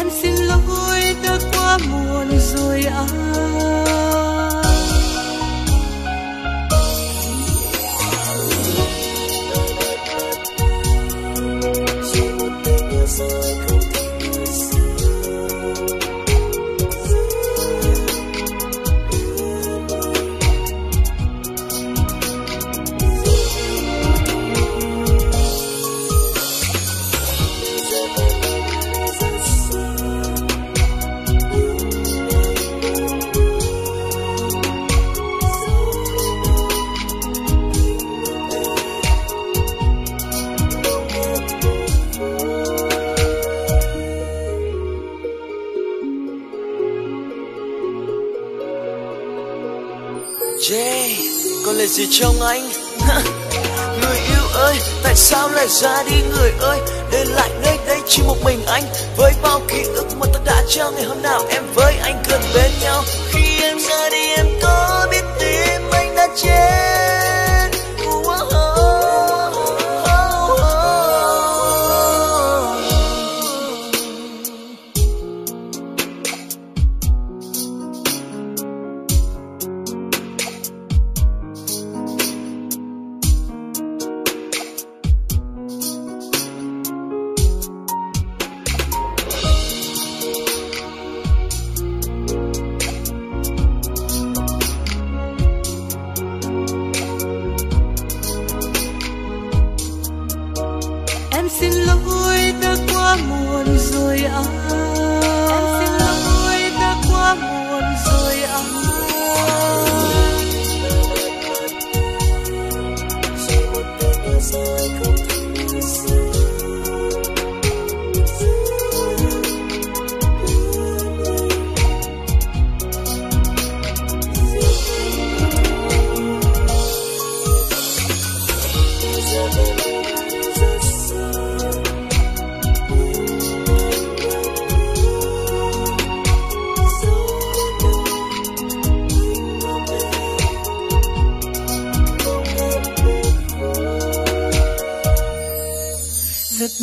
em xin lỗi đã quá muộn rồi anh à. Chỉ một tình yêu rồi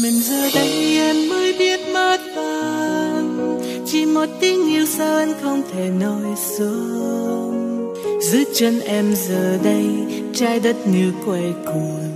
mình giờ đây em mới biết mất vàng chỉ một tình yêu sao anh không thể nói xuống. Dưới chân em giờ đây, trái đất như quay cuồng